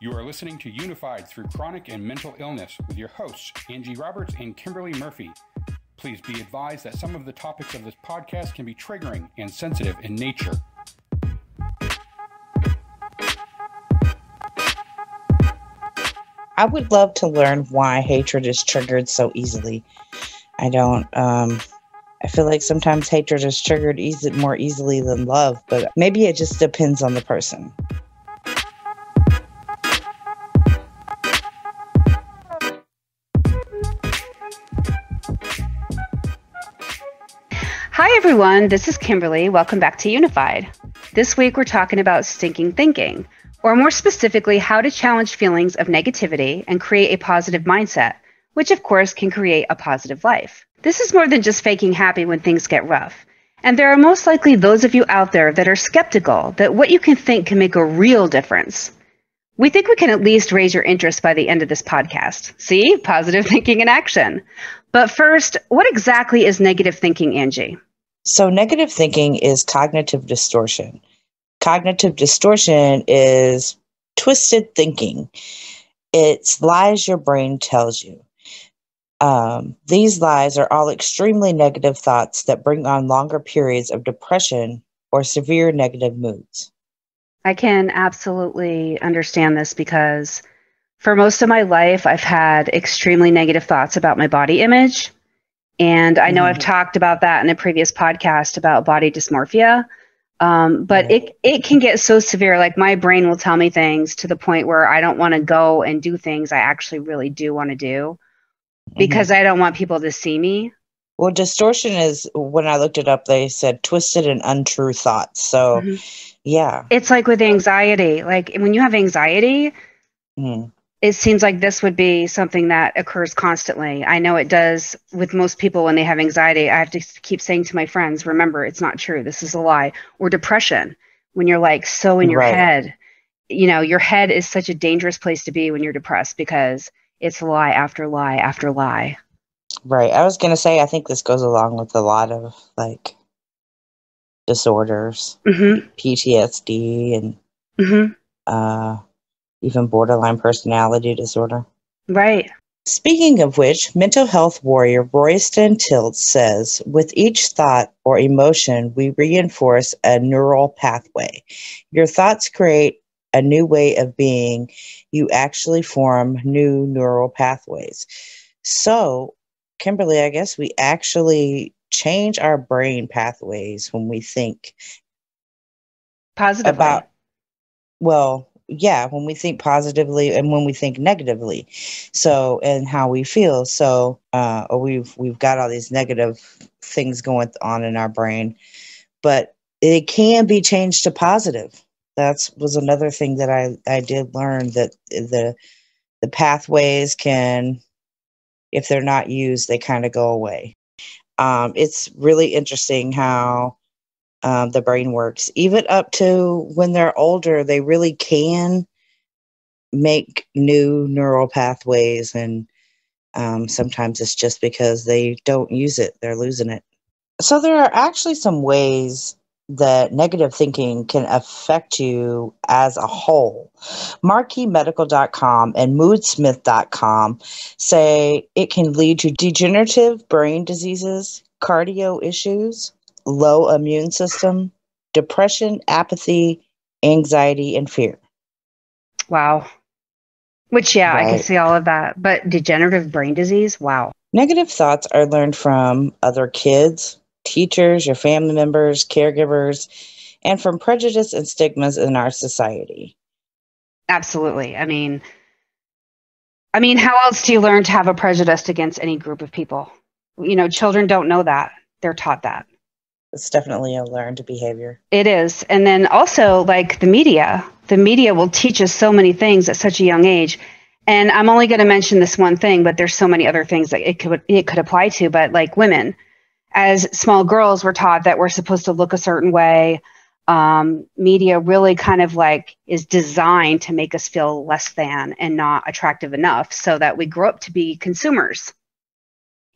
You are listening to Unified Through Chronic and Mental Illness with your hosts, Angie Roberts and Kimberly Murphy. Please be advised that some of the topics of this podcast can be triggering and sensitive in nature. I would love to learn why hatred is triggered so easily. I don't. Um, I feel like sometimes hatred is triggered easy, more easily than love, but maybe it just depends on the person. Everyone. This is Kimberly. Welcome back to Unified. This week, we're talking about stinking thinking, or more specifically, how to challenge feelings of negativity and create a positive mindset, which, of course, can create a positive life. This is more than just faking happy when things get rough. And there are most likely those of you out there that are skeptical that what you can think can make a real difference. We think we can at least raise your interest by the end of this podcast. See, positive thinking in action. But first, what exactly is negative thinking, Angie? So, negative thinking is cognitive distortion. Cognitive distortion is twisted thinking, it's lies your brain tells you. Um, these lies are all extremely negative thoughts that bring on longer periods of depression or severe negative moods. I can absolutely understand this because for most of my life, I've had extremely negative thoughts about my body image. And I know mm-hmm. I've talked about that in a previous podcast about body dysmorphia. Um, but mm-hmm. it it can get so severe. Like my brain will tell me things to the point where I don't want to go and do things I actually really do want to do because mm-hmm. I don't want people to see me. Well, distortion is when I looked it up, they said twisted and untrue thoughts. So, mm-hmm. yeah. It's like with anxiety. Like when you have anxiety, mm it seems like this would be something that occurs constantly. I know it does with most people when they have anxiety. I have to keep saying to my friends, remember, it's not true. This is a lie. Or depression, when you're like so in your right. head. You know, your head is such a dangerous place to be when you're depressed because it's lie after lie after lie. Right. I was going to say, I think this goes along with a lot of like disorders, mm-hmm. PTSD, and mm-hmm. uh, even borderline personality disorder. Right. Speaking of which, mental health warrior Royston Tildt says with each thought or emotion, we reinforce a neural pathway. Your thoughts create a new way of being. You actually form new neural pathways. So, Kimberly, I guess we actually change our brain pathways when we think positive about well yeah when we think positively and when we think negatively. So and how we feel. So uh we've we've got all these negative things going on in our brain. But it can be changed to positive. That's was another thing that i i did learn that the the pathways can if they're not used they kind of go away. Um it's really interesting how um, the brain works. Even up to when they're older, they really can make new neural pathways. And um, sometimes it's just because they don't use it, they're losing it. So, there are actually some ways that negative thinking can affect you as a whole. MarqueeMedical.com and Moodsmith.com say it can lead to degenerative brain diseases, cardio issues, low immune system, depression, apathy, anxiety, and fear. Wow. Which, yeah, right. I can see all of that. But degenerative brain disease, wow. Negative thoughts are learned from other kids, teachers, your family members, caregivers, and from prejudice and stigmas in our society. Absolutely. I mean, I mean, how else do you learn to have a prejudice against any group of people? You know, children don't know that. They're taught that it's definitely a learned behavior. It is. And then also like the media. The media will teach us so many things at such a young age. And I'm only going to mention this one thing, but there's so many other things that it could it could apply to, but like women as small girls we're taught that we're supposed to look a certain way. Um, media really kind of like is designed to make us feel less than and not attractive enough so that we grow up to be consumers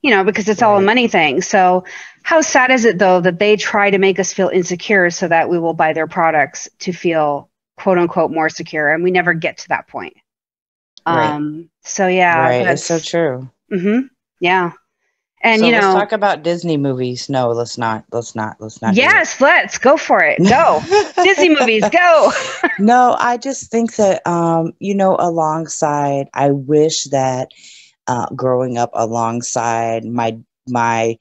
you know, because it's all a money thing. So, how sad is it though that they try to make us feel insecure so that we will buy their products to feel quote unquote more secure and we never get to that point Right. um so yeah right. It's so that's- true. mhm, yeah and so you let's know talk about Disney movies. No, let's not. Let's not. Let's not. yes let's go for it go disney movies go no, I just think that um, you know, alongside, I wish that uh, growing up alongside my my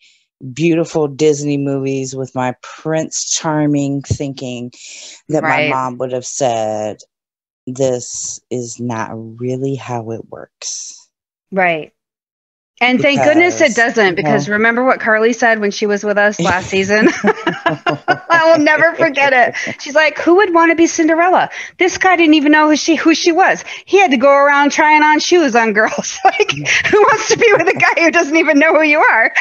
beautiful Disney movies with my Prince Charming thinking that Right. my mom would have said, "This is not really how it works." right and thank goodness it doesn't because remember what carly said when she was with us last season I will never forget it. She's like, "Who would want to be Cinderella? This guy didn't even know who she who she was. He had to go around trying on shoes on girls. like, who wants to be with a guy who doesn't even know who you are?"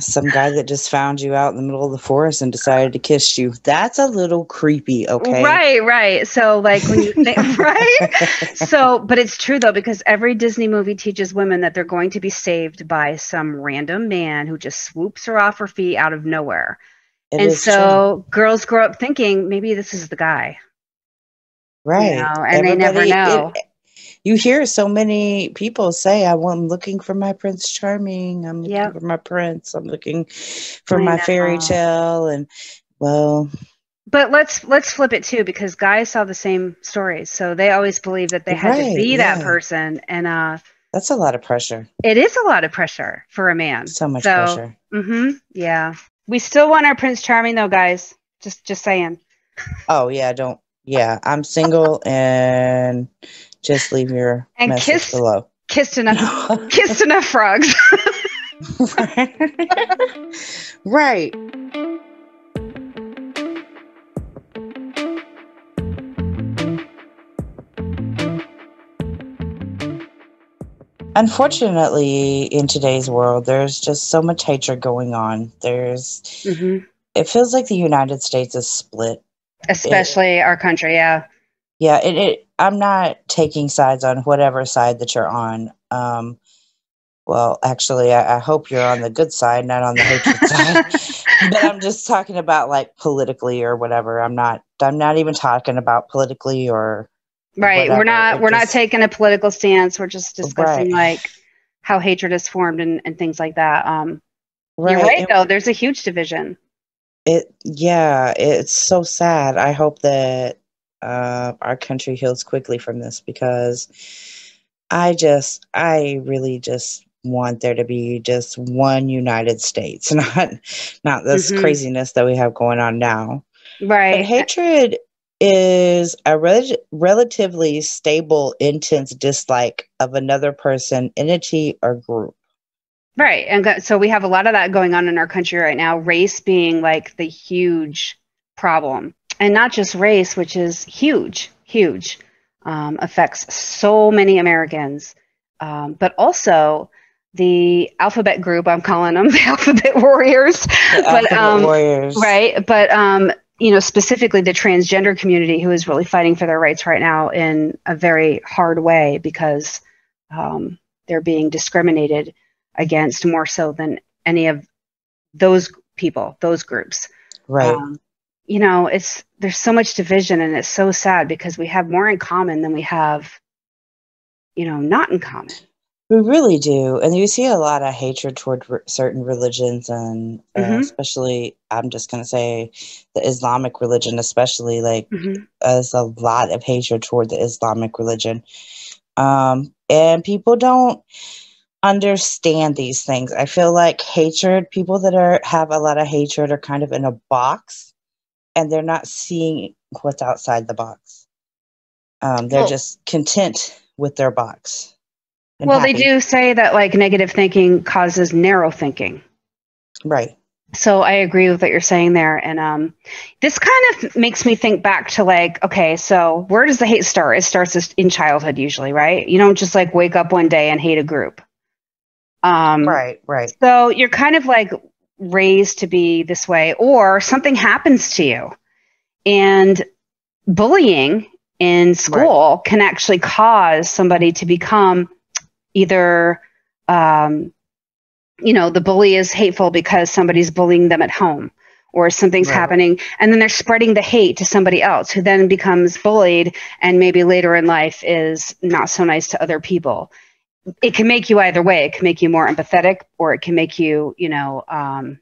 Some guy that just found you out in the middle of the forest and decided to kiss you. That's a little creepy, okay? Right, right. So, like, when you think, right? So, but it's true though, because every Disney movie teaches women that they're going to be saved by some random man who just swoops her off her feet out of nowhere. It and is true. so, girls grow up thinking maybe this is the guy. right know, and they never know. You hear so many people say I am looking for my prince charming i'm looking Yep. for my prince i'm looking for I my fairy tale and well But let's let's flip it too because guys saw the same stories. So they always believe that they had to Right, be that person and uh that's a lot of pressure it is a lot of pressure for a man. so much So- pressure Mhm. Yeah. We still want our Prince Charming though, guys. Just just saying. oh yeah don't yeah i'm single and just leave your And message kiss- below Kissed enough kissed enough frogs. right Unfortunately, in today's world, there's just so much hatred going on. There's, Mhm. it feels like the United States is split. Especially our country, yeah. Yeah, it, it. I'm not taking sides on whatever side that you're on. Um, well, actually, I, I hope you're on the good side, not on the hatred side. But I'm just talking about like politically or whatever. I'm not. I'm not even talking about politically or Right. whatever. We're not It we're not taking a political stance. We're just discussing Right. like how hatred is formed and, and things like that. Um right. you're right and though, there's a huge division. It. Yeah, it's so sad. I hope that uh, our country heals quickly from this because I just, I really just want there to be just one United States, not not this Mhm. craziness that we have going on now. But Right. hatred is a rel- relatively stable, intense dislike of another person, entity, or group. Right. And so we have a lot of that going on in our country right now, race being like the huge problem. And not just race, which is huge, huge, um, affects so many Americans, um, but also the alphabet group, I'm calling them the alphabet warriors. The But, Alphabet um, warriors, Right. But, um, you know, specifically the transgender community who is really fighting for their rights right now in a very hard way because um, they're being discriminated against more so than any of those people, those groups. right? Um, you know, it's there's so much division and it's so sad because we have more in common than we have, you know, not in common. We really do, and you see a lot of hatred toward r- certain religions, and uh, Mhm. especially, I'm just gonna say, the Islamic religion, especially like Mhm. there's a lot of hatred toward the Islamic religion, um, and people don't understand these things. I feel like hatred, people that are have a lot of hatred, are kind of in a box, and they're not seeing what's outside the box. Um, they're just content with their box. Well, they do say that like negative thinking causes narrow thinking. Right. So I agree with what you're saying there. And um, this kind of makes me think back to like, okay, so where does the hate start? It starts in childhood usually, right? You don't just like wake up one day and hate a group. Um, Right, right. So you're kind of like raised to be this way, or something happens to you. And bullying in school can actually cause somebody to become either, um, you know, the bully is hateful because somebody's bullying them at home, or something's Right. happening and then they're spreading the hate to somebody else who then becomes bullied and maybe later in life is not so nice to other people it can make you either way it can make you more empathetic or it can make you you know um,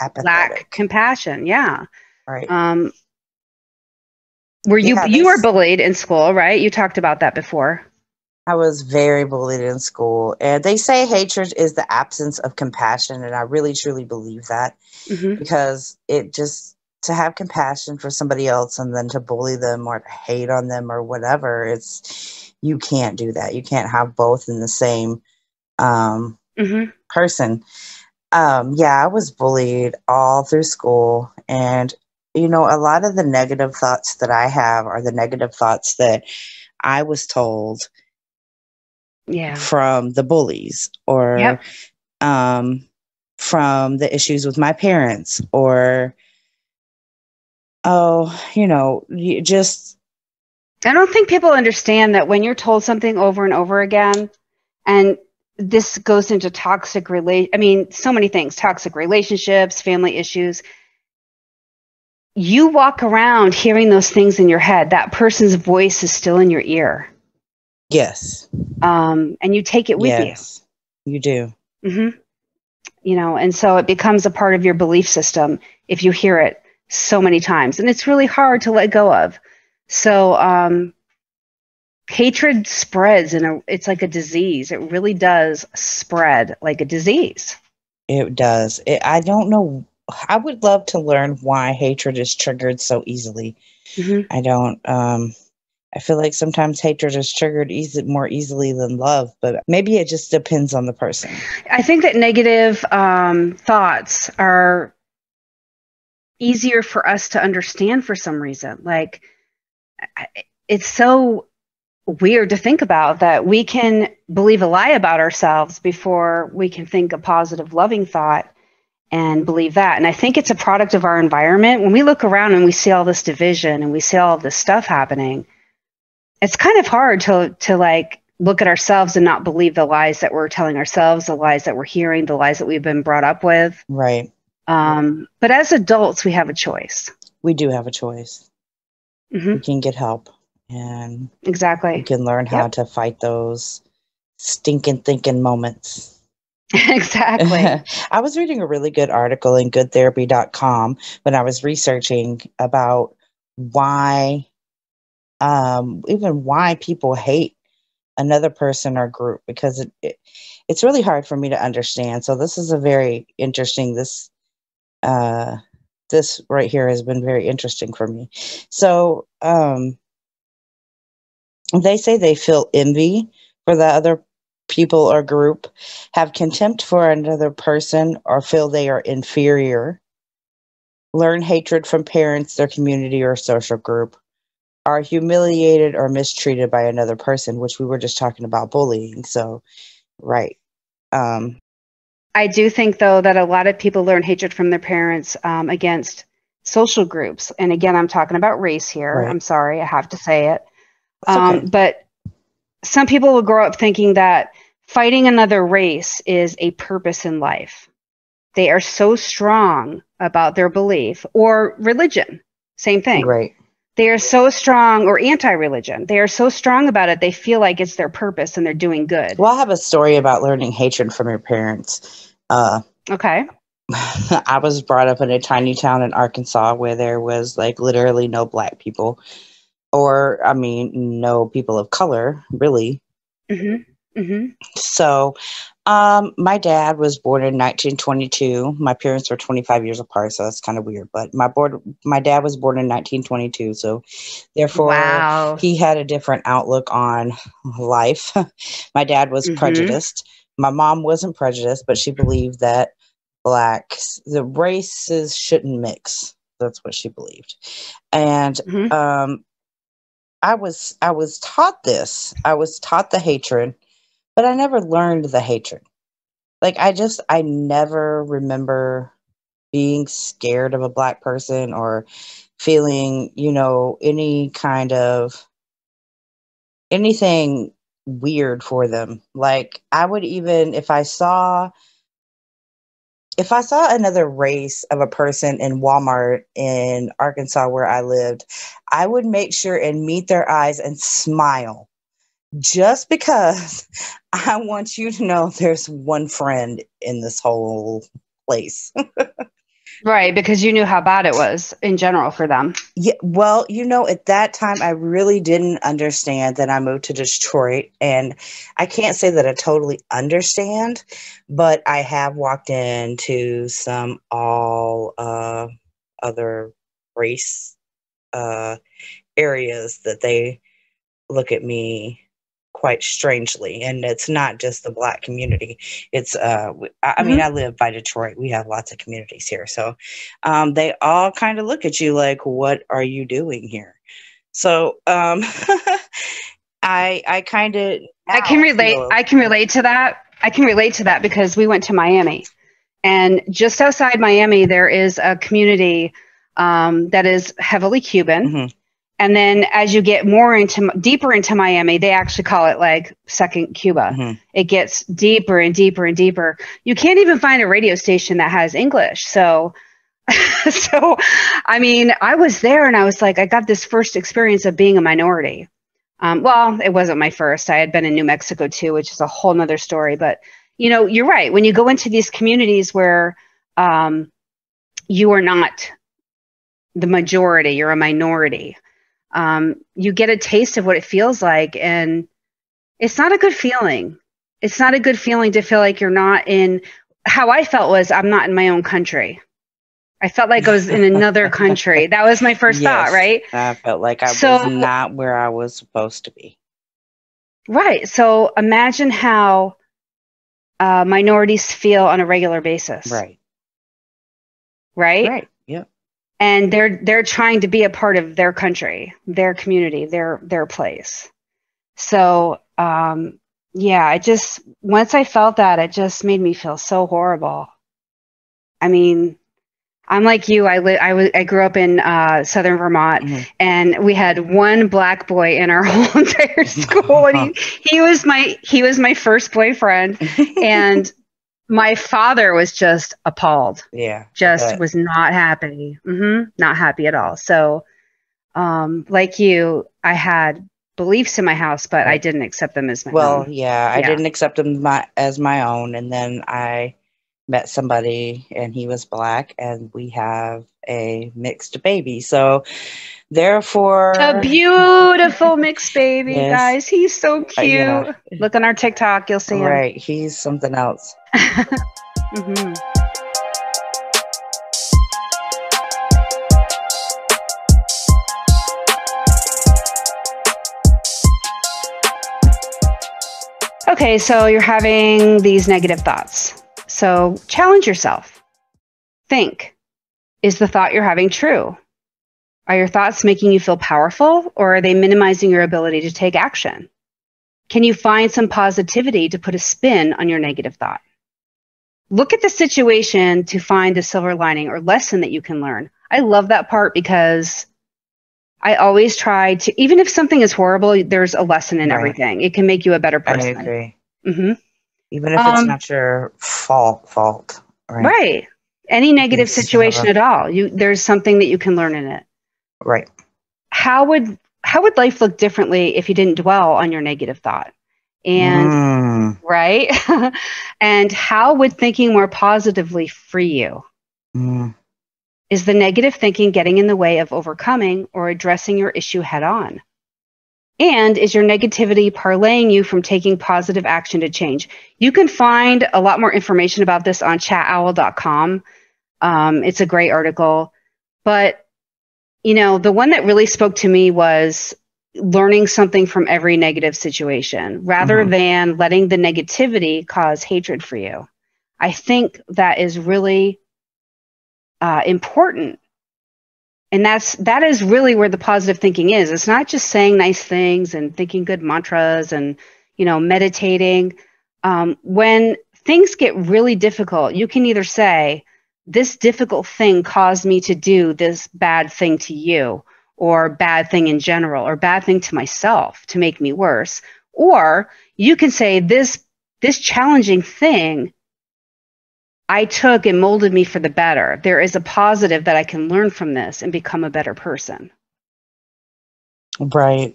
Apathetic. lack compassion yeah Right. um, were you Yeah, you were bullied in school right you talked about that before I was very bullied in school. And they say hatred is the absence of compassion. And I really truly believe that hmm because it just to have compassion for somebody else and then to bully them or hate on them or whatever, it's you can't do that. You can't have both in the same um, hmm person. Um, yeah, I was bullied all through school. And, you know, a lot of the negative thoughts that I have are the negative thoughts that I was told yeah from the bullies or Yep. um, from the issues with my parents or oh you know just I don't think people understand that when you're told something over and over again, and this goes into toxic relate I mean, so many things, toxic relationships, family issues. You walk around hearing those things in your head. That person's voice is still in your ear. yes Um, and you take it with you. yes you do you. hmm You know, and so it becomes a part of your belief system if you hear it so many times. And it's really hard to let go of. So um, hatred spreads and it's like a disease. It really does spread like a disease. it does it, i don't know i would love to learn why hatred is triggered so easily Mhm. i don't um i feel like sometimes hatred is triggered easy, more easily than love but maybe it just depends on the person I think that negative um, thoughts are easier for us to understand for some reason. Like, it's so weird to think about that we can believe a lie about ourselves before we can think a positive, loving thought and believe that. And I think it's a product of our environment. When we look around and we see all this division and we see all this stuff happening, it's kind of hard to to like look at ourselves and not believe the lies that we're telling ourselves, the lies that we're hearing, the lies that we've been brought up with. right Um, but as adults, we have a choice. we do have a choice hmm we can get help and we Exactly. can learn how Yep. to fight those stinking thinking moments. exactly. I was reading a really good article in goodtherapy.com when I was researching about why, um, even why people hate another person or group because it, it it's really hard for me to understand. So this is a very interesting this uh this right here has been very interesting for me. So um they say they feel envy for the other people or group, have contempt for another person, or feel they are inferior, learn hatred from parents, their community, or social group, are humiliated or mistreated by another person, which we were just talking about bullying. So, right. Um, I do think, though, that a lot of people learn hatred from their parents um, against social groups. And again, I'm talking about race here. Right. I'm sorry, I have to say it. Um, okay. But some people will grow up thinking that fighting another race is a purpose in life. They are so strong about their belief or religion, same thing. Right. They are so strong, or anti religion, they are so strong about it, they feel like it's their purpose and they're doing good. Well, I have a story about learning hatred from your parents. Uh, Okay. I was brought up in a tiny town in Arkansas where there was like literally no black people, or I mean, no people of color, really. hmm hmm So, um, my dad was born in 1922. My parents were 25 years apart, so that's kind of weird. But my board, my dad was born in 1922, so therefore Wow. he had a different outlook on life. my dad was Mhm. prejudiced. My mom wasn't prejudiced, but she believed that blacks, the races shouldn't mix. That's what she believed. And Mhm. um, I was I was taught this. I was taught the hatred, but I never learned the hatred. Like I just I never remember being scared of a black person or feeling, you know, any kind of anything weird for them. Like I would even if I saw if I saw another race of a person in Walmart in Arkansas where I lived, I would make sure and meet their eyes and smile just because I want you to know there's one friend in this whole place. right, because you knew how bad it was in general for them. Yeah, well, you know, at that time, I really didn't understand that I moved to Detroit. And I can't say that I totally understand, but I have walked into some all uh, other race uh, areas that they look at me quite strangely. And it's not just the black community. It's uh i, mm-hmm. mean i live by detroit. We have lots of communities here. So um they all kind of look at you like what are you doing here? So um i i kind of i can relate i can relate to that. I can relate to that because we went to miami. And just outside miami there is a community um, that is heavily cuban. Mm-hmm and then as you get more into deeper into Miami, they actually call it like second Cuba. Mm-hmm. It gets deeper and deeper and deeper. You can't even find a radio station that has English. So so I mean, I was there and I was like I got this first experience of being a minority. Um, well, it wasn't my first. I had been in New Mexico too, which is a whole nother story. But you know, you're right. When you go into these communities where um, you are not the majority, you're a minority um, you get a taste of what it feels like. And it's not a good feeling. It's not a good feeling to feel like you're not in. How I felt was I'm not in my own country. I felt like I was in another country. That was my first yes, thought, right? I felt like I so, was not where I was supposed to be. Right. So imagine how uh, minorities feel on a regular basis. Right. Right. Right and they're they're trying to be a part of their country, their community, their their place. So um, yeah, I just once I felt that, it just made me feel so horrible. I mean, I'm like you. I li- I, w- I grew up in uh, southern Vermont, mm-hmm. and we had one black boy in our whole entire school. and he, he was my he was my first boyfriend, and my father was just appalled. Yeah. Just was not happy. Mm-hmm, not happy at all. So, um, like you, I had beliefs in my house, but I didn't accept them as my well, own. yeah, I yeah. didn't accept them my, as my own. And then I met somebody and he was black and we have a mixed baby. So therefore a beautiful mixed baby, yes. guys. He's so cute. Uh, yeah. Look on our TikTok, you'll see him. Right, he's something else. mm-hmm. Okay, so you're having these negative thoughts. So challenge yourself. Think is the thought you're having true? Are your thoughts making you feel powerful or are they minimizing your ability to take action? Can you find some positivity to put a spin on your negative thought? Look at the situation to find the silver lining or lesson that you can learn. I love that part because I always try to, even if something is horrible, there's a lesson in right. everything. It can make you a better person. I agree. Mm-hmm even if it's um, not your fault fault right right any negative situation at all you there's something that you can learn in it. Right. How would how would life look differently if you didn't dwell on your negative thought? And mm. right? And how would thinking more positively free you? Mm. is the negative thinking getting in the way of overcoming or addressing your issue head on and is your negativity parlaying you from taking positive action to change? You can find a lot more information about this on chatowl.com. Um, it's a great article. But, you know, the one that really spoke to me was learning something from every negative situation rather mm-hmm. than letting the negativity cause hatred for you. I think that is really uh, important and that's that is really where the positive thinking is. It's not just saying nice things and thinking good mantras and you know meditating. Um, when things get really difficult you can either say this difficult thing caused me to do this bad thing to you or bad thing in general or bad thing to myself to make me worse. Or you can say this this challenging thing I took and molded me for the better. There is a positive that I can learn from this and become a better person. Right.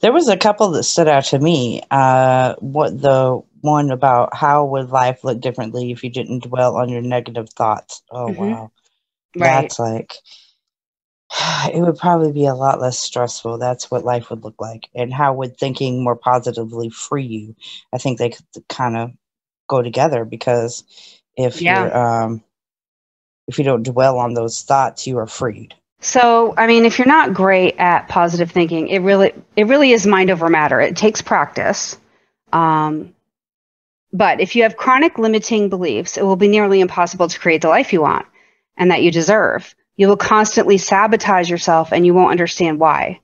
There was a couple that stood out to me. Uh, what the one about how would life look differently if you didn't dwell on your negative thoughts? Oh Mhm. wow, Right. that's like it would probably be a lot less stressful. That's what life would look like. And how would thinking more positively free you? I think they could kind of go together because if Yeah. you're um, if you don't dwell on those thoughts, you are freed. So, I mean, if you're not great at positive thinking, it really it really is mind over matter. It takes practice. Um, but if you have chronic limiting beliefs, it will be nearly impossible to create the life you want and that you deserve. You will constantly sabotage yourself and you won't understand why.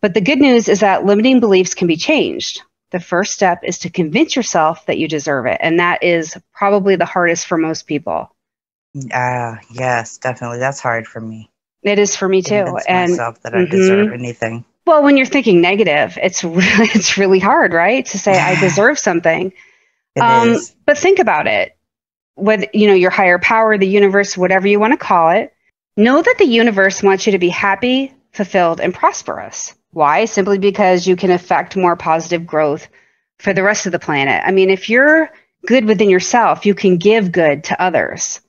But the good news is that limiting beliefs can be changed. The first step is to convince yourself that you deserve it. And that is probably the hardest for most people. Ah, yes, definitely. That's hard for me. It is for me too. convince And myself that I Mhm. deserve anything. Well, when you're thinking negative, it's really it's really hard, right? To say I deserve something. It um, is. but think about it. With you know your higher power, the universe, whatever you want to call it, know that the universe wants you to be happy, fulfilled, and prosperous. Why? Simply because you can affect more positive growth for the rest of the planet. I mean, if you're good within yourself, you can give good to others.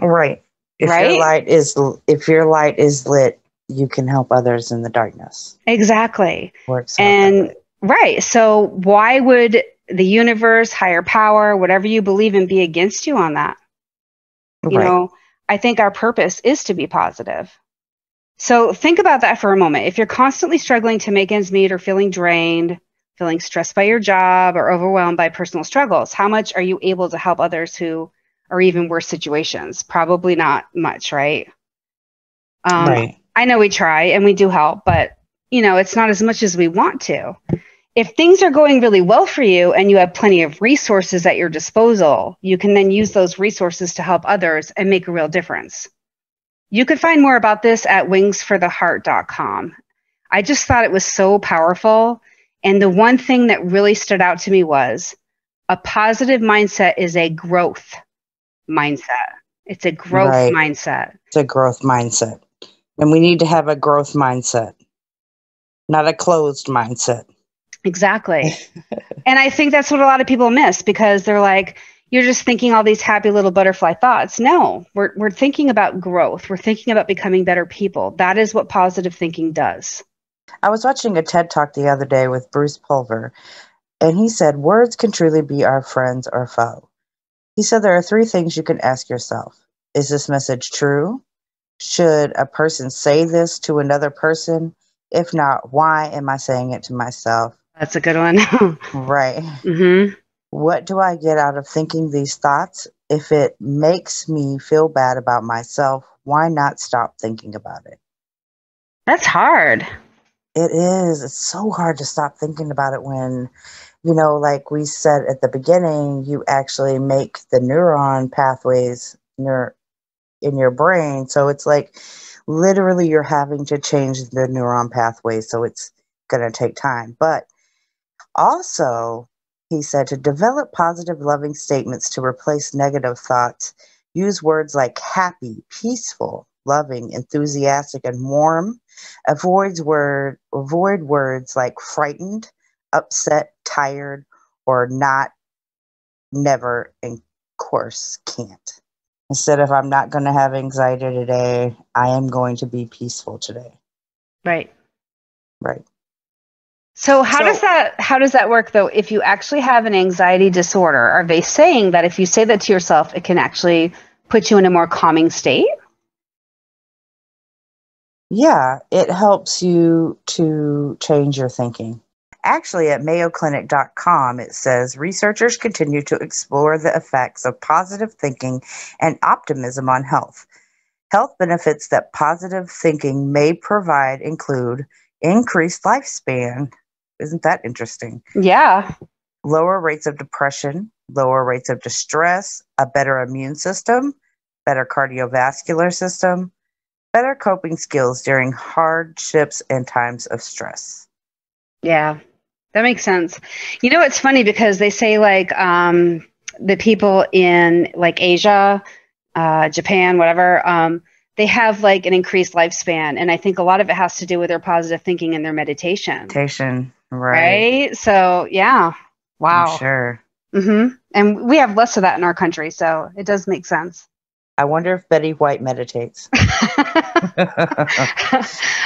Right. If Right? your light is if your light is lit, you can help others in the darkness. Exactly. And right. So why would the universe, higher power, whatever you believe in, be against you on that? You right. know, I think our purpose is to be positive. So think about that for a moment. If you're constantly struggling to make ends meet or feeling drained, feeling stressed by your job or overwhelmed by personal struggles, how much are you able to help others who are even worse situations? Probably not much, right? Um, right. I know we try and we do help, but you know, it's not as much as we want to. If things are going really well for you and you have plenty of resources at your disposal, you can then use those resources to help others and make a real difference. You could find more about this at wingsfortheheart.com. I just thought it was so powerful. And the one thing that really stood out to me was a positive mindset is a growth mindset. It's a growth Right. mindset. It's a growth mindset. And we need to have a growth mindset, not a closed mindset. Exactly. and I think that's what a lot of people miss because they're like, you're just thinking all these happy little butterfly thoughts. No, we're, we're thinking about growth. We're thinking about becoming better people. That is what positive thinking does. I was watching a TED talk the other day with Bruce Pulver, and he said words can truly be our friends or foe. He said there are three things you can ask yourself Is this message true? Should a person say this to another person? If not, why am I saying it to myself? That's a good one. Right. hmm What do I get out of thinking these thoughts? If it makes me feel bad about myself, why not stop thinking about it? That's hard. It is. It's so hard to stop thinking about it when, you know, like we said at the beginning, you actually make the neuron pathways neur- in your brain. So it's like literally you're having to change the neuron pathways. So it's going to take time. But also, he said to develop positive, loving statements to replace negative thoughts, use words like happy, peaceful, loving, enthusiastic, and warm. Avoids word avoid words like frightened upset tired or not never and course can't. Instead of i'm not going to have anxiety today i am going to be peaceful today. Right. right So how does that how does that work though? If you actually have an anxiety disorder, are they saying that if you say that to yourself, it can actually put you in a more calming state? yeah it helps you to change your thinking actually at mayoclinic.com it says researchers continue to explore the effects of positive thinking and optimism on health Health benefits that positive thinking may provide include increased lifespan. Isn't that interesting? Yeah. Lower rates of depression, lower rates of distress, a better immune system, better cardiovascular system, better coping skills during hardships and times of stress. Yeah, that makes sense. You know, it's funny because they say like um, the people in like Asia, uh, Japan, whatever, um, they have like an increased lifespan. And I think a lot of it has to do with their positive thinking and their meditation. Meditation, right? Right. So, yeah. Wow. I'm sure. Mm-hmm. And we have less of that in our country. So it does make sense. I wonder if Betty White meditates.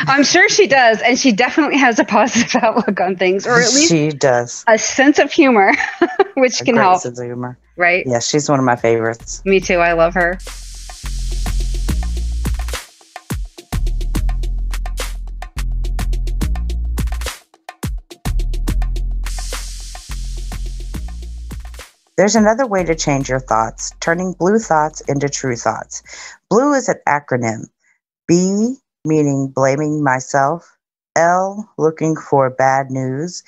I'm sure she does, and she definitely has a positive outlook on things, or at least she does. A sense of humor, which A can help. Sense of humor. Right? Yeah, she's one of my favorites. Me too. I love her. There's another way to change your thoughts, turning blue thoughts into true thoughts. Blue is an acronym. B meaning blaming myself, L looking for bad news,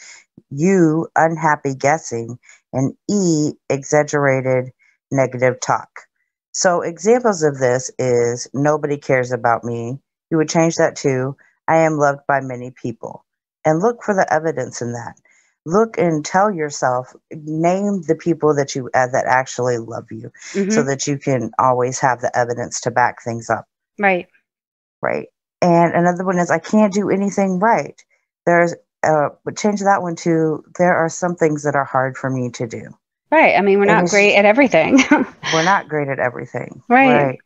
U unhappy guessing, and E exaggerated negative talk. So examples of this is nobody cares about me. You would change that to I am loved by many people. And look for the evidence in that look and tell yourself name the people that you uh, that actually love you Mhm. so that you can always have the evidence to back things up right. right and another one is i can't do anything right there's uh but change that one to there are some things that are hard for me to do Right. I mean, we're And not great at everything. we're not great at everything Right.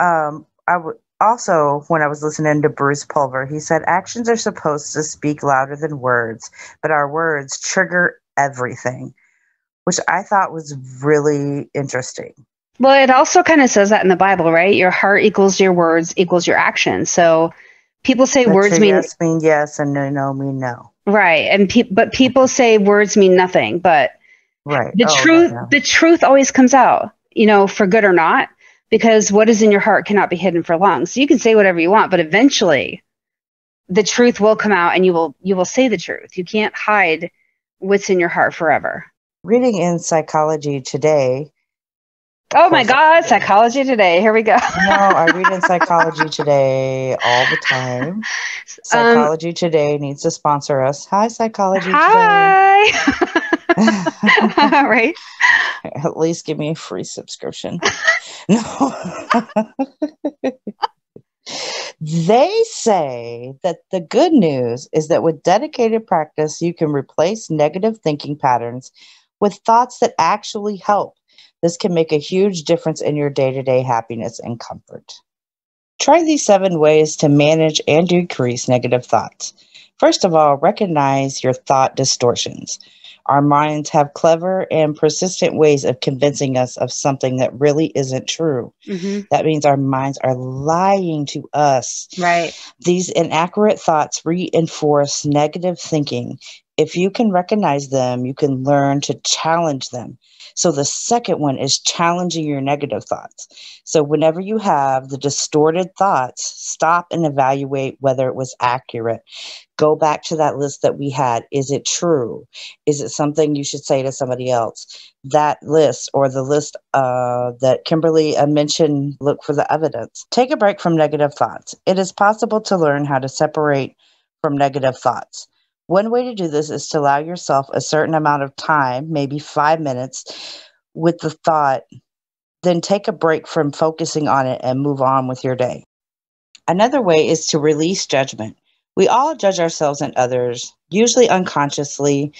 right um i would also when i was listening to bruce pulver he said actions are supposed to speak louder than words but our words trigger everything which i thought was really interesting well, it also kind of says that in the Bible, right? Your heart equals your words equals your actions. So people say But words mean yes mean yes and no no mean no right, and pe- but people mm-hmm. say words mean nothing. But right the Oh, truth, yeah. the truth always comes out, you know, for good or not, because what is in your heart cannot be hidden for long. So you can say whatever you want, but eventually, the truth will come out, and you will you will say the truth. You can't hide what's in your heart forever. reading in psychology today Oh my God, psychology today. Here we go. no i read in psychology today all the time Um, psychology today needs to sponsor us hi psychology today Hi. right? at least give me a free subscription. no. they say that the good news is that with dedicated practice, you can replace negative thinking patterns with thoughts that actually help. This can make a huge difference in your day to day happiness and comfort. Try these seven ways to manage and decrease negative thoughts. First of all, recognize your thought distortions. Our minds have clever and persistent ways of convincing us of something that really isn't true. hmm That means our minds are lying to us. Right. These inaccurate thoughts reinforce negative thinking. If you can recognize them, you can learn to challenge them. So, the second one is challenging your negative thoughts. So, whenever you have the distorted thoughts, stop and evaluate whether it was accurate. Go back to that list that we had. Is it true? Is it something you should say to somebody else? That list or the list uh, that Kimberly uh, mentioned, look for the evidence. Take a break from negative thoughts. It is possible to learn how to separate from negative thoughts. One way to do this is to allow yourself a certain amount of time, maybe five minutes, with the thought, then take a break from focusing on it and move on with your day. Another way is to release judgment. We all judge ourselves and others, usually unconsciously,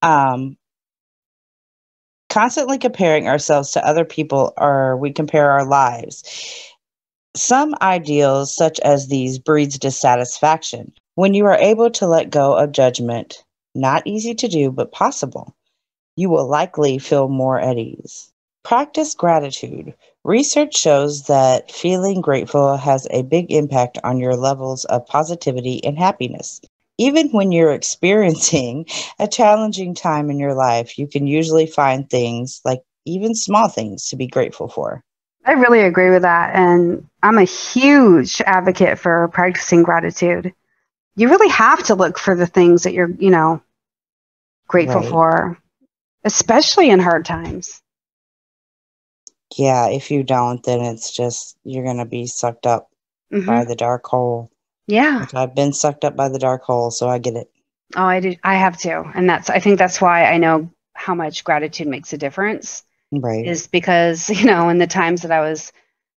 um, constantly comparing ourselves to other people, or we compare our lives. Some ideals, such as these, breeds dissatisfaction. When you are able to let go of judgment, not easy to do, but possible, you will likely feel more at ease. Practice gratitude. Research shows that feeling grateful has a big impact on your levels of positivity and happiness. Even when you're experiencing a challenging time in your life, you can usually find things like even small things to be grateful for. I really agree with that. And I'm a huge advocate for practicing gratitude. You really have to look for the things that you're, you know, grateful Right. for, especially in hard times. Yeah, if you don't, then it's just you're going to be sucked up Mhm. by the dark hole. Yeah. Which I've been sucked up by the dark hole, so I get it. Oh, I do. I have to. And that's, I think that's why I know how much gratitude makes a difference Right. is because, you know, in the times that I was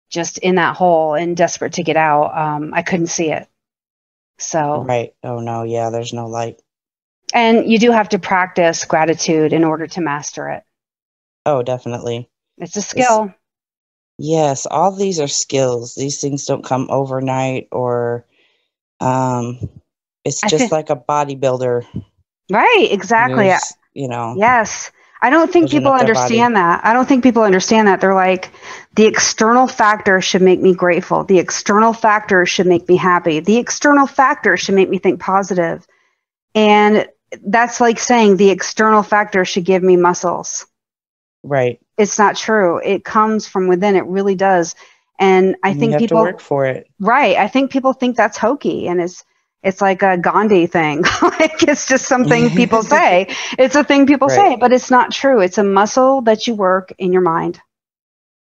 just in that hole and desperate to get out, um, I couldn't see it. So, Right. Oh no, yeah, there's no light. and you do have to practice gratitude in order to master it. Oh, definitely. It's a skill. Yes, all these are skills. These things don't come overnight or um it's just feel- like a bodybuilder. Right, exactly. You know. Yes. I don't think people up their body. understand that. I don't think people understand that. They're like, the external factor should make me grateful. The external factor should make me happy. The external factor should make me think positive. And that's like saying the external factor should give me muscles. Right. It's not true. It comes from within. It really does. And I And think people to work for it. Right. I think people think that's hokey and it's it's like a Gandhi thing. like it's just something people say. It's a thing people say, but it's not true. It's a muscle that you work in your mind.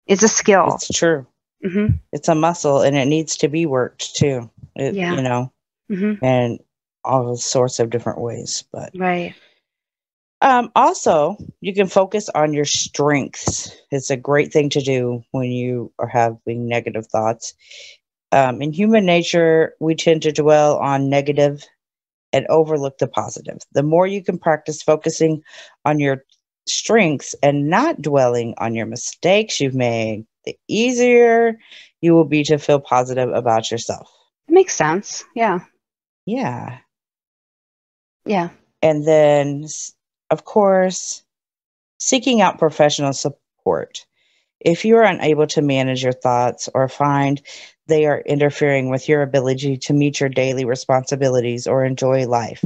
It's a skill. It's true. hmm It's a muscle and it needs to be worked too. It, Yeah. You know, hmm and all sorts of different ways. But Right. um, also, you can focus on your strengths. It's a great thing to do when you are having negative thoughts. Um, in human nature, we tend to dwell on negative and overlook the positive. The more you can practice focusing on your strengths and not dwelling on your mistakes you've made, the easier you will be to feel positive about yourself. It makes sense. Yeah. Yeah. Yeah. And then, of course, seeking out professional support. If you are unable to manage your thoughts or find they are interfering with your ability to meet your daily responsibilities or enjoy life,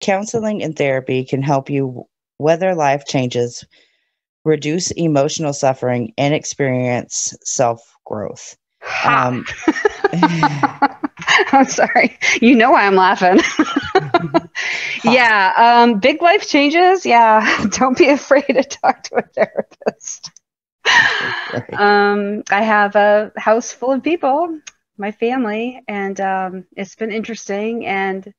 counseling and therapy can help you weather life changes, reduce emotional suffering, and experience self growth. Um, I'm sorry. You know why I'm laughing. yeah. Um, big life changes. Yeah. Don't be afraid to talk to a therapist. Right. Um, I have a house full of people, my family, and um, it's been interesting and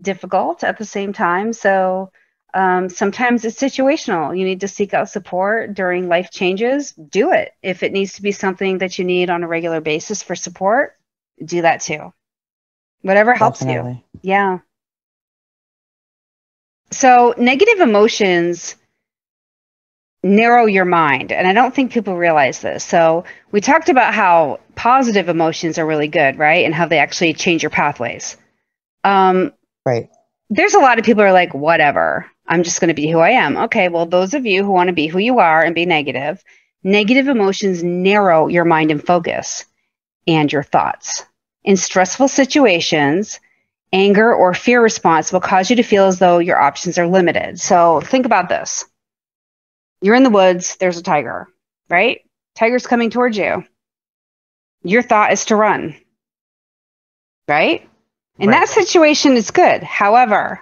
difficult at the same time. So um, sometimes it's situational. You need to seek out support during life changes. Do it. If it needs to be something that you need on a regular basis for support, do that too. Whatever helps you. Yeah. So negative emotions narrow your mind. And I don't think people realize this. So we talked about how positive emotions are really good, right? And how they actually change your pathways. Um, Right. there's a lot of people who are like, whatever, I'm just going to be who I am. Okay, well, those of you who want to be who you are and be negative, negative emotions narrow your mind and focus and your thoughts. In stressful situations, anger or fear response will cause you to feel as though your options are limited. So think about this you're in the woods, there's a tiger, right? Tiger's coming towards you. Your thought is to run, right? In Right. that situation, it's good. However,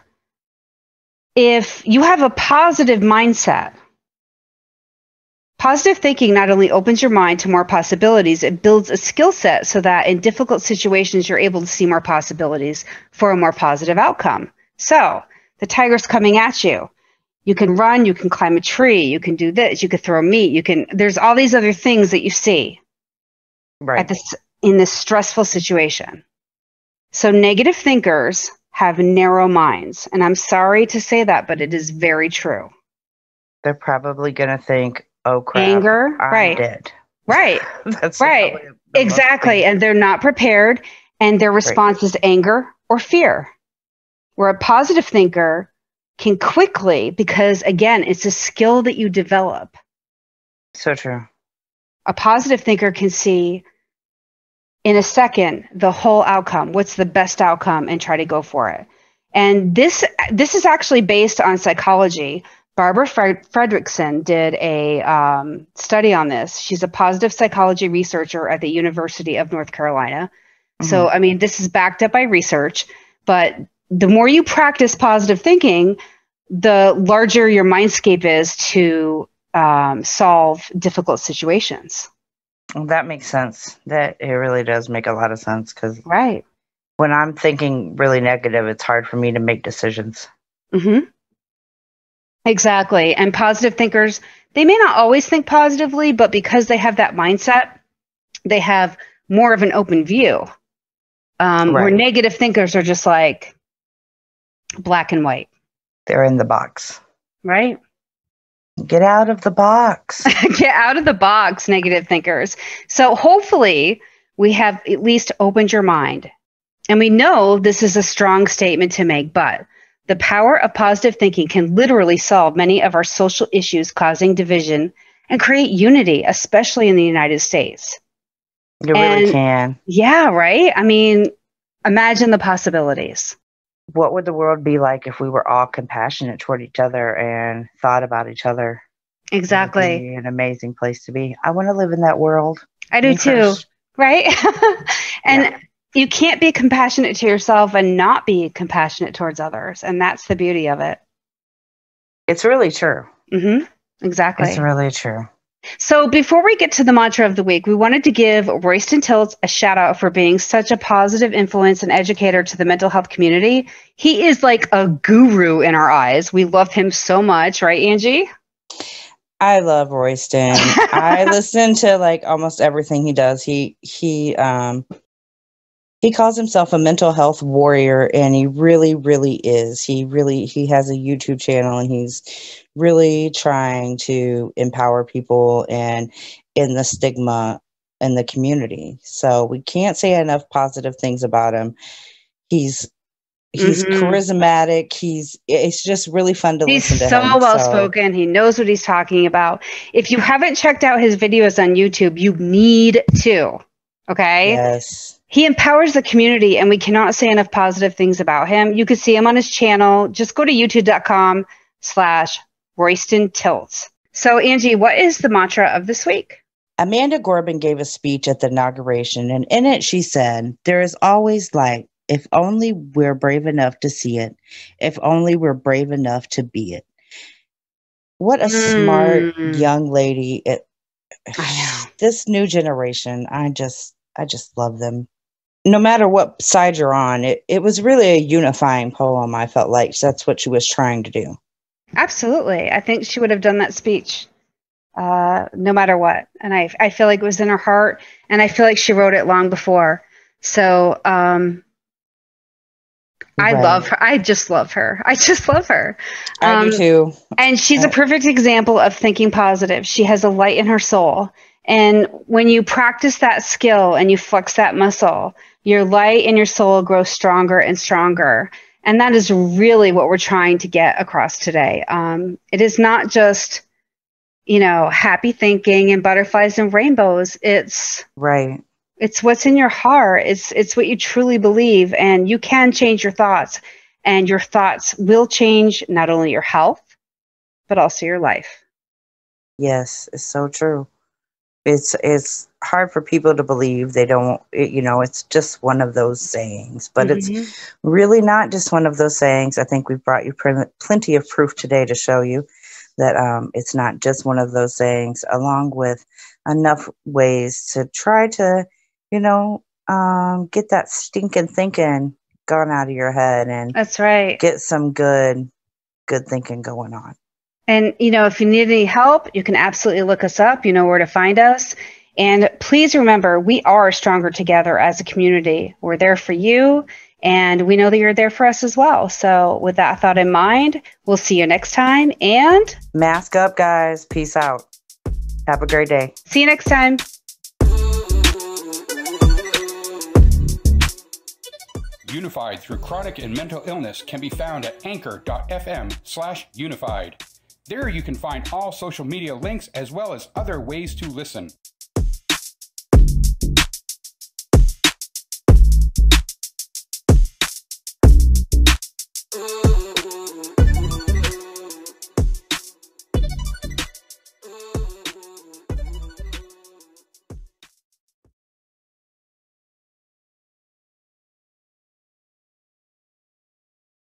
if you have a positive mindset, positive thinking not only opens your mind to more possibilities, it builds a skill set so that in difficult situations, you're able to see more possibilities for a more positive outcome. So the tiger's coming at you. You can run, you can climb a tree, you can do this, you can throw meat, you can, there's all these other things that you see Right. at this in this stressful situation. So negative thinkers have narrow minds, and I'm sorry to say that, but it is very true. They're probably gonna think, "Oh crap, Anger, I'm right. dead." Right. That's Right. probably the most Exactly. And they're not prepared, and their response is anger or fear. Where a positive thinker can quickly, because again, it's a skill that you develop. So true. a positive thinker can see in a second the whole outcome what's the best outcome and try to go for it. And this this is actually based on psychology. Barbara fredrickson did a um, study on this. She's a positive psychology researcher at the university of north carolina. So i mean this is backed up by research but the more you practice positive thinking the larger your mindscape is to um, solve difficult situations. Well, that makes sense. That it really does make a lot of sense because Right. when I'm thinking really negative, it's hard for me to make decisions. hmm Exactly. And positive thinkers, they may not always think positively, but because they have that mindset, they have more of an open view. Um, Right. Where negative thinkers are just like black and white, They're in the box. right? Get out of the box. Get out of the box, negative thinkers. So hopefully, we have at least opened your mind. And we know this is a strong statement to make, but the power of positive thinking can literally solve many of our social issues causing division and create unity, especially in the United States. You really can. Yeah, right? I mean, imagine the possibilities. What would the world be like if we were all compassionate toward each other and thought about each other? Exactly. be an amazing place to be. I want to live in that world. I do Me too. first. right? and Yeah. you can't be compassionate to yourself and not be compassionate towards others. And that's the beauty of it. It's really true. hmm Exactly. It's really true. So before we get to the mantra of the week, we wanted to give Royston Tilts a shout out for being such a positive influence and educator to the mental health community. He is like a guru in our eyes. We love him so much, right, Angie? I love Royston. I listen to like almost everything he does. He he um he calls himself a mental health warrior and he really really is. He really he has a YouTube channel and he's really trying to empower people and in the stigma in the community. So we can't say enough positive things about him. He's he's Mhm. charismatic. He's it's just really fun to He's listen to He's so him. well spoken. He knows what he's talking about. If you haven't checked out his videos on YouTube, you need to. Okay. Yes. He empowers the community, and we cannot say enough positive things about him. You can see him on his channel. Just go to youtube.com slash Royston Tilts. So, Angie, what is the mantra of this week? Amanda Gorman gave a speech at the inauguration, and in it she said, There is always light if only we're brave enough to see it, if only we're brave enough to be it. What a smart Mm. young lady. It, I know. This new generation, I just I just love them. No matter what side you're on, it, it was really a unifying poem, I felt like that's what she was trying to do. Absolutely. I think she would have done that speech uh, no matter what. And I, I feel like it was in her heart, and I feel like she wrote it long before. So um, I Right. love her. I just love her. I just love her. I Um, do too. And she's a perfect example of thinking positive. She has a light in her soul. And when you practice that skill and you flex that muscle, your light and your soul grow stronger and stronger. And that is really what we're trying to get across today. Um, it is not just, you know, happy thinking and butterflies and rainbows. It's Right. it's what's in your heart. It's it's what you truly believe, and you can change your thoughts, and your thoughts will change not only your health, but also your life. Yes, it's so true. It's it's hard for people to believe. They don't, it, you know, it's just one of those sayings, but it's Mhm. really not just one of those sayings. I think we've brought you pl- plenty of proof today to show you that um, it's not just one of those sayings, along with enough ways to try to, you know, um, get that stinking thinking gone out of your head and that's right. get some good, good thinking going on. And you know, if you need any help, you can absolutely look us up. You know where to find us. And please remember, we are stronger together as a community. We're there for you, and we know that you're there for us as well. So, with that thought in mind, we'll see you next time, and Mask up, guys. Peace out. Have a great day. see you next time. Unified through chronic and mental illness can be found at anchor.fm slash unified. There you can find all social media links as well as other ways to listen.